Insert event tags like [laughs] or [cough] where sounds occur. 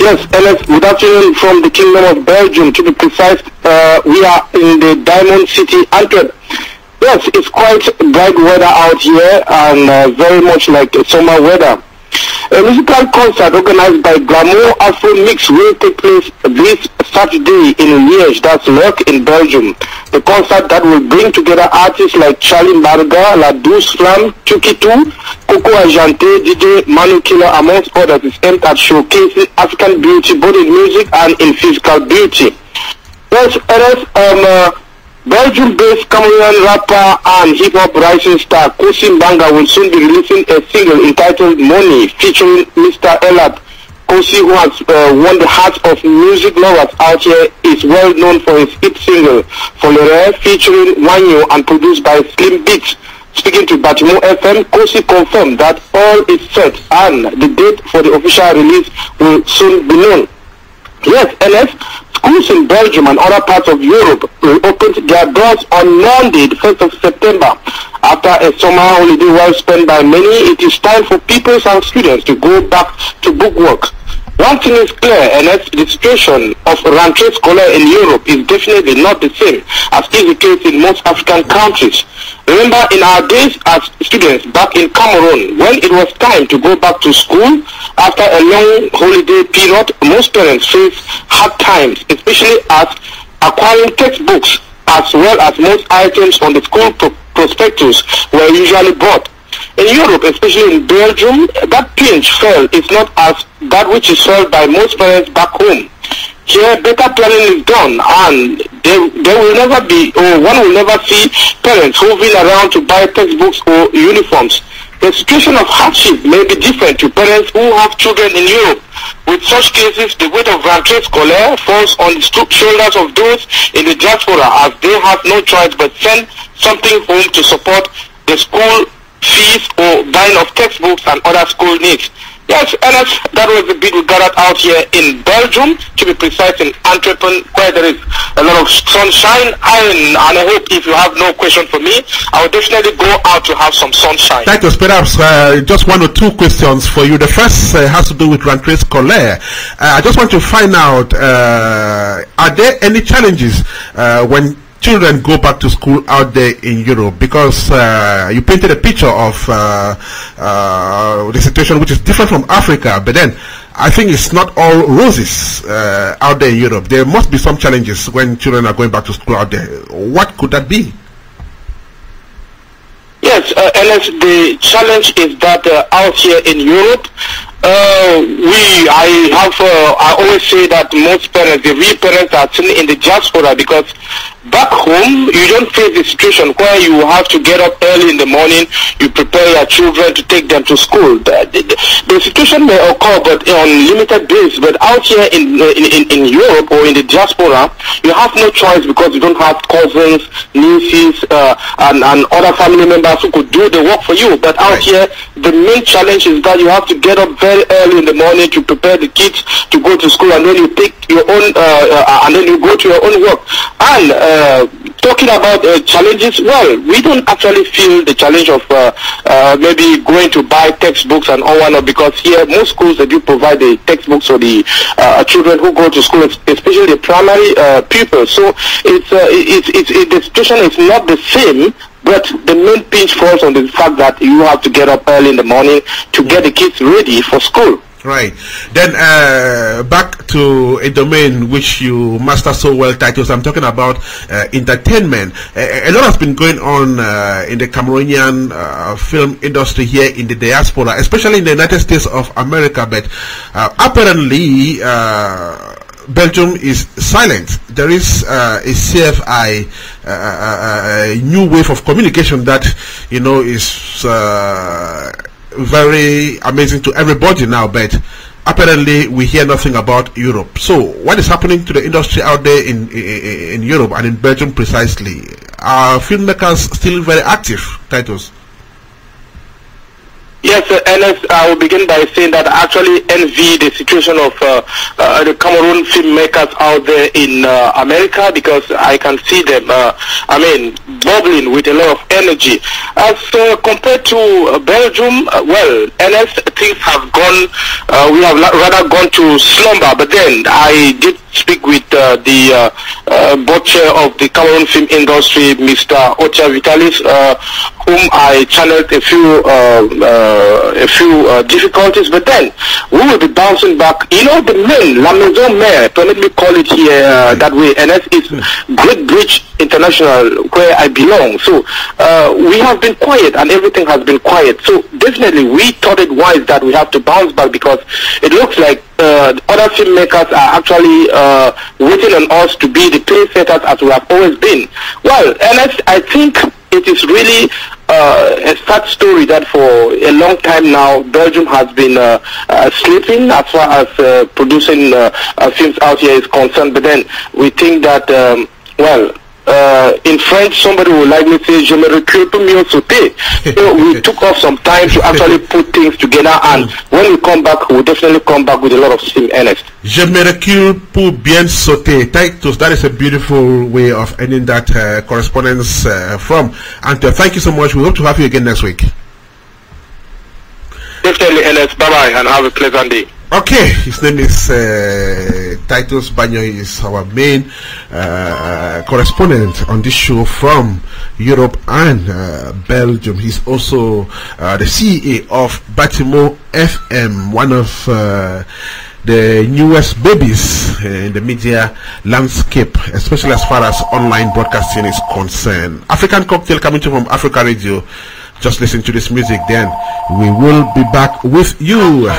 Yes, Alex, good afternoon from the Kingdom of Belgium. To be precise, uh, we are in the Diamond City, Antwerp. Yes, it's quite bright weather out here and uh, very much like summer weather. A musical concert organized by Glamour Afro Mix will take place this Saturday in Liège, that's Luik in Belgium. The concert that will bring together artists like Charlie Marga, La Douce Flamme, 2, Coco Agente, DJ Manu Killer, amongst others, is aimed at showcasing African beauty both in music and in physical beauty. Yes, Ernest, um, uh, Belgium-based Cameroonian rapper and hip-hop rising star Kosi Banga will soon be releasing a single entitled Money featuring Mr. Elat. Kosi, who has uh, won the hearts of music lovers out here, is well known for his hit single Folere featuring Wanyo and produced by Slim Beats. Speaking to Batimo FM, Kosi confirmed that all is set and the date for the official release will soon be known. Yes, Ernest, schools in Belgium and other parts of Europe open their doors on Monday, the 1st of September. After a summer holiday well spent by many, it is time for pupils and students to go back to bookwork. One thing is clear, and that's the situation of rentrée scolaire in Europe is definitely not the same as is the case in most African countries. Remember, in our days as students back in Cameroon, when it was time to go back to school after a long holiday period, most parents face hard times, especially as acquiring textbooks as well as most items on the school pro- prospectus were usually bought. In Europe, especially in Belgium, that pinch fell is not as that which is felt by most parents back home. Here, better planning is done, and there, there will never be, or one will never see parents hovering around to buy textbooks or uniforms. The situation of hardship may be different to parents who have children in Europe. With such cases, the weight of rentrée scolaire falls on the shoulders of those in the diaspora as they have no choice but send something home to support the school fees or buying of textbooks and other school needs. Yes, Ernest, that was the bid we gathered out here in Belgium, to be precise in Antwerp, where there is a lot of sunshine. And, and I hope if you have no question for me, I will definitely go out to have some sunshine. Titus, perhaps uh, just one or two questions for you. The first uh, has to do with rentrée scolaire. Uh, I just want to find out, uh, are there any challenges uh, when children go back to school out there in Europe because uh, you painted a picture of uh, uh, the situation which is different from Africa, but then I think it's not all roses uh, out there in Europe. There must be some challenges when children are going back to school out there. What could that be? Yes, uh, the challenge is that uh, out here in Europe, uh, we, I have, uh, I always say that most parents, the real parents are still in the diaspora because back home, you don't face the situation where you have to get up early in the morning, you prepare your children to take them to school. The, the, the situation may occur, but on limited days. But out here in, in, in, in Europe or in the diaspora, you have no choice because you don't have cousins, nieces, uh, and, and other family members who could do the work for you. But out here, the main challenge is that you have to get up very early in the morning to prepare the kids to go to school, and then you take your own, uh, uh, and then you go to your own work. And uh, talking about uh, challenges, well, we don't actually feel the challenge of uh, uh, maybe going to buy textbooks and all whatnot because here most schools they do provide the textbooks for the uh, children who go to school, especially the primary uh, pupils. So it's, uh, it's, it's, it, the situation is not the same. But the main pinch falls on the fact that you have to get up early in the morning to get the kids ready for school. Right. Then uh, back to a domain which you master so well, Titus. I'm talking about uh, entertainment. A, a lot has been going on uh, in the Cameroonian uh, film industry here in the diaspora, especially in the United States of America. But uh, apparently, uh, Belgium is silent. There is uh, a CFI, uh, uh, a new wave of communication that you know is uh, very amazing to everybody now. But apparently, we hear nothing about Europe. So, what is happening to the industry out there in in, in Europe and in Belgium precisely? Are filmmakers still very active, Titus? Yes, uh, Ernest, I will begin by saying that I actually envy the situation of uh, uh, the Cameroon filmmakers out there in uh, America because I can see them, uh, I mean, bubbling with a lot of energy. As uh, compared to Belgium, well, Ernest, things have gone, we have rather gone to slumber, but then I did speak with the uh, uh, board chair of the Cameroon film industry, Mr. Ocha Vitalis, uh, whom I channeled a few uh, uh, a few difficulties, but then we will be bouncing back. You know, the main La Maison Mère, permit me call it here that way, and that is Great Bridge International, where I belong. So we have been quiet, and everything has been quiet. So definitely, we thought it wise that we have to bounce back because it looks like uh, other filmmakers are actually uh, waiting on us to be the pace setters as we have always been. Well, Ernest, I think it is really uh, a sad story that for a long time now Belgium has been uh, uh, sleeping as far as uh, producing films out here is concerned. But then we think that, um, well, uh, in French, somebody would likely say, je me recule pour mieux sauter. [laughs] So we took off some time to actually put things together and when we come back, we'll definitely come back with a lot of steam Ernest. Je me recule pour bien sauter. Titus, that is a beautiful way of ending that uh, correspondence uh, from. And thank you so much. We hope to have you again next week. Definitely, Ernest. Bye-bye and have a pleasant day. Okay, his name is uh, Titus Banyoh. Is our main uh, correspondent on this show from Europe and uh, Belgium. He's also uh, the CEO of Batimo FM, one of uh, the newest babies in the media landscape, especially as far as online broadcasting is concerned. African Cocktail coming to you from Africa Radio. Just listen to this music, then we will be back with you.